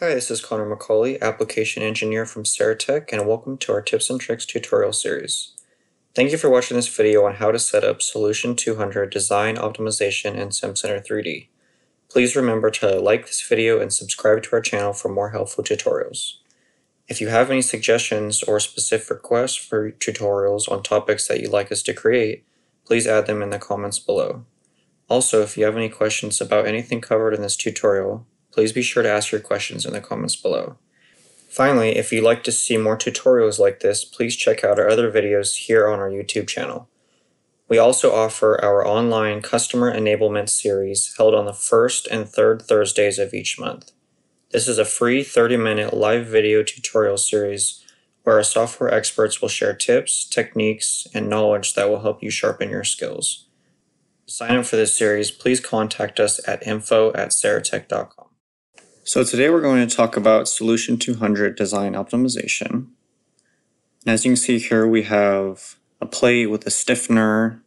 Hi, this is Connor McCauley, Application Engineer from Saratech, and welcome to our Tips and Tricks tutorial series. Thank you for watching this video on how to set up Solution 200 Design Optimization in Simcenter 3D. Please remember to like this video and subscribe to our channel for more helpful tutorials. If you have any suggestions or specific requests for tutorials on topics that you'd like us to create, please add them in the comments below. Also, if you have any questions about anything covered in this tutorial, please be sure to ask your questions in the comments below. Finally, if you'd like to see more tutorials like this, please check out our other videos here on our YouTube channel. We also offer our online customer enablement series held on the first and third Thursdays of each month. This is a free 30-minute live video tutorial series where our software experts will share tips, techniques, and knowledge that will help you sharpen your skills. To sign up for this series, please contact us at info at saratech.com. So today we're going to talk about Solution 200 Design Optimization. And as you can see here, we have a plate with a stiffener,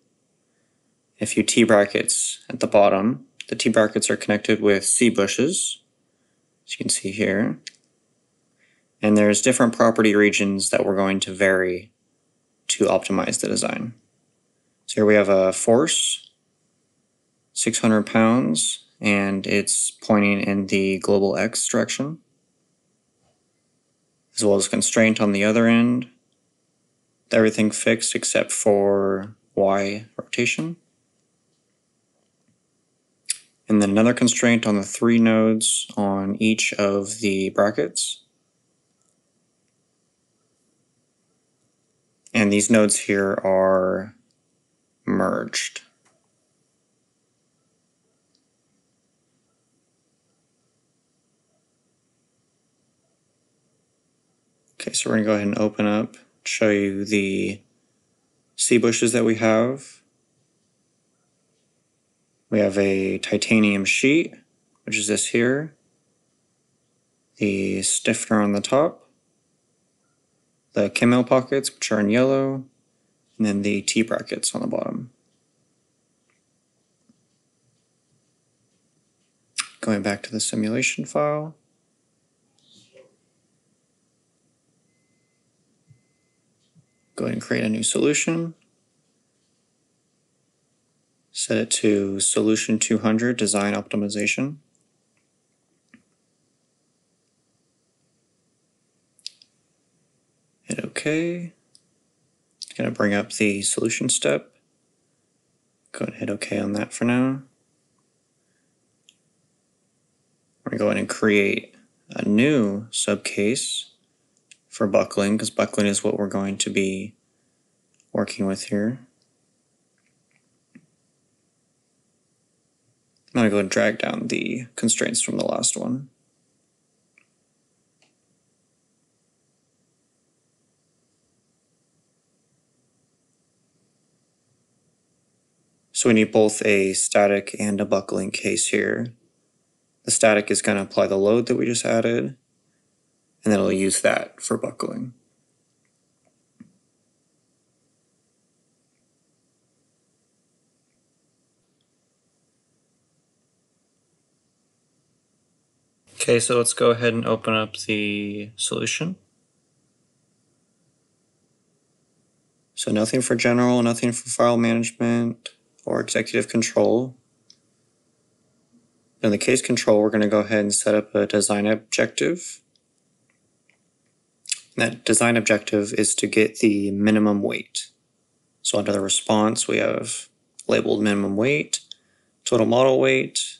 a few T-brackets at the bottom. The T-brackets are connected with C-bushes, as you can see here. And there's different property regions that we're going to vary to optimize the design. So here we have a force, 600 pounds, and it's pointing in the global x direction, as well as constraint on the other end. Everything fixed except for y rotation. And then another constraint on the three nodes on each of the brackets. And these nodes here are merged. Okay, so we're to go ahead and open up, show you the C-bushes that we have. We have a titanium sheet, which is this here, the stiffener on the top, the chem-mill pockets, which are in yellow, and then the T brackets on the bottom. Going back to the simulation file. Go ahead and create a new solution. Set it to Solution 200 Design Optimization. Hit OK. It's going to bring up the solution step. Go ahead and hit OK on that for now. We're going to go ahead and create a new subcase for buckling because buckling is what we're going to be working with here. I'm going to go and drag down the constraints from the last one. So we need both a static and a buckling case here. The static is going to apply the load that we just added, and then it'll use that for buckling. Okay, so let's go ahead and open up the solution. So nothing for general, nothing for file management or executive control. In the case control, we're going to go ahead and set up a design objective. That design objective is to get the minimum weight. So under the response, we have labeled minimum weight, total model weight.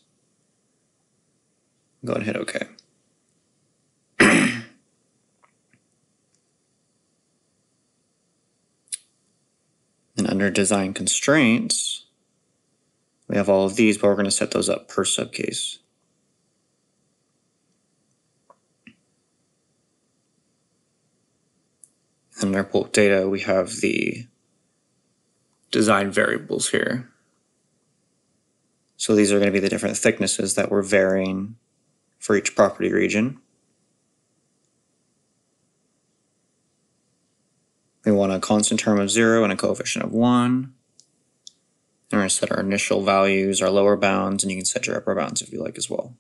Go ahead and hit OK. and under design constraints, we have all of these, but we're going to set those up per subcase. In bulk data, we have the design variables here. So these are going to be the different thicknesses that we're varying for each property region. We want a constant term of 0 and a coefficient of 1. And we're going to set our initial values, our lower bounds, and you can set your upper bounds if you like as well.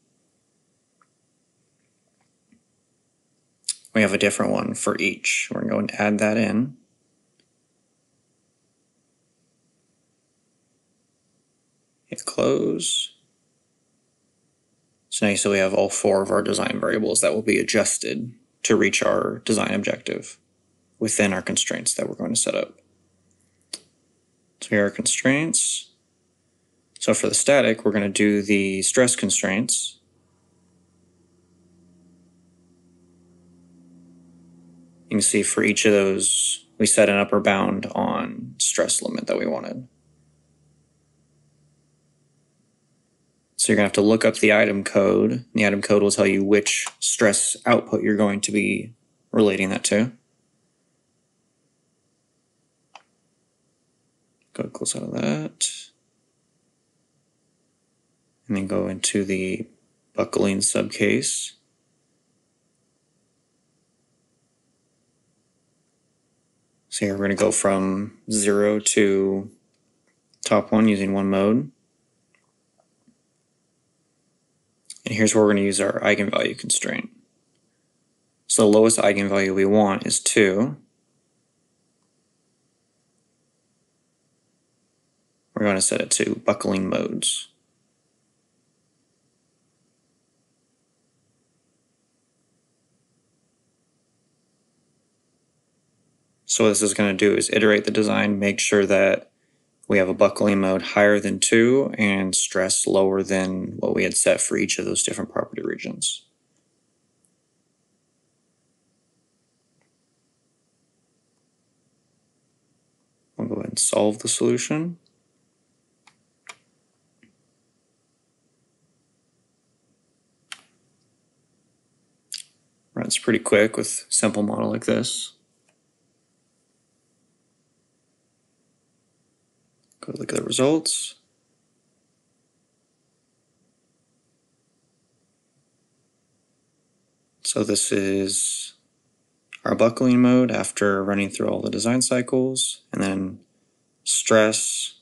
We have a different one for each. We're going to add that in. Hit close. So now you see we have all four of our design variables that will be adjusted to reach our design objective within our constraints that we're going to set up. So here are constraints. So for the static, we're going to do the stress constraints. You can see for each of those, we set an upper bound on stress limit that we wanted. So you're to have to look up the item code. The item code will tell you which stress output you're going to be relating that to. Go close out of that. And then go into the buckling subcase. So here we're going to go from zero to top one using one mode. And here's where we're going to use our eigenvalue constraint. So the lowest eigenvalue we want is 2. We're going to set it to buckling modes. So what this is going to do is iterate the design, make sure that we have a buckling mode higher than 2 and stress lower than what we had set for each of those different property regions. I'll go ahead and solve the solution. Runs pretty quick with simple model like this. Go look at the results. So this is our buckling mode after running through all the design cycles and then stress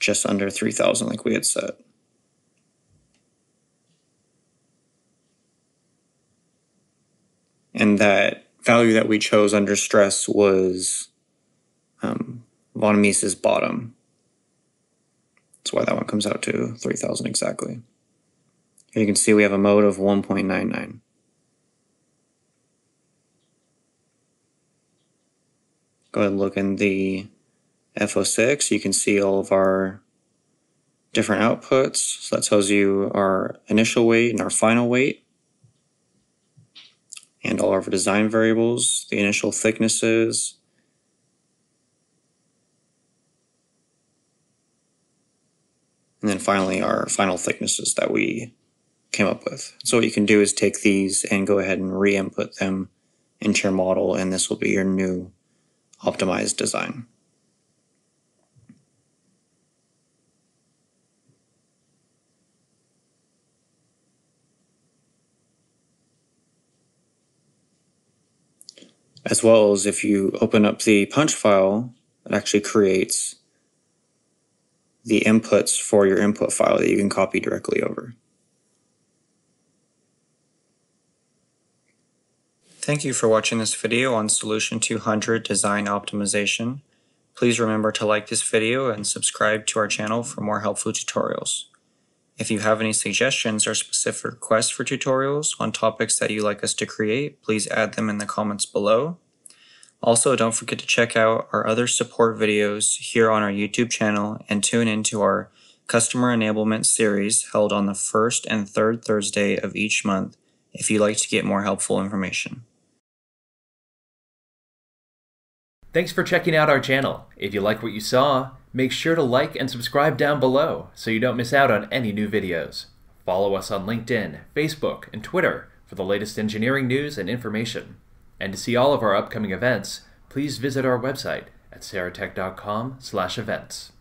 just under 3000 like we had set. And that value that we chose under stress was um, von Mises' bottom. That's why that one comes out to 3000 exactly. Here you can see we have a mode of 1.99. Go ahead and look in the F06. You can see all of our different outputs. So that tells you our initial weight and our final weight. And all of our design variables, the initial thicknesses, And then finally, our final thicknesses that we came up with. So what you can do is take these and go ahead and re-input them into your model, and this will be your new optimized design. As well as if you open up the punch file, it actually creates the inputs for your input file that you can copy directly over. Thank you for watching this video on Solution 200 Design Optimization. Please remember to like this video and subscribe to our channel for more helpful tutorials. If you have any suggestions or specific requests for tutorials on topics that you'd like us to create, please add them in the comments below. Also, don't forget to check out our other support videos here on our YouTube channel and tune into our Customer Enablement series held on the first and third Thursday of each month if you'd like to get more helpful information. Thanks for checking out our channel. If you like what you saw, make sure to like and subscribe down below so you don't miss out on any new videos. Follow us on LinkedIn, Facebook, and Twitter for the latest engineering news and information. And to see all of our upcoming events, please visit our website at saratech.com/events.